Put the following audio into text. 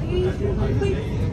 Please, please.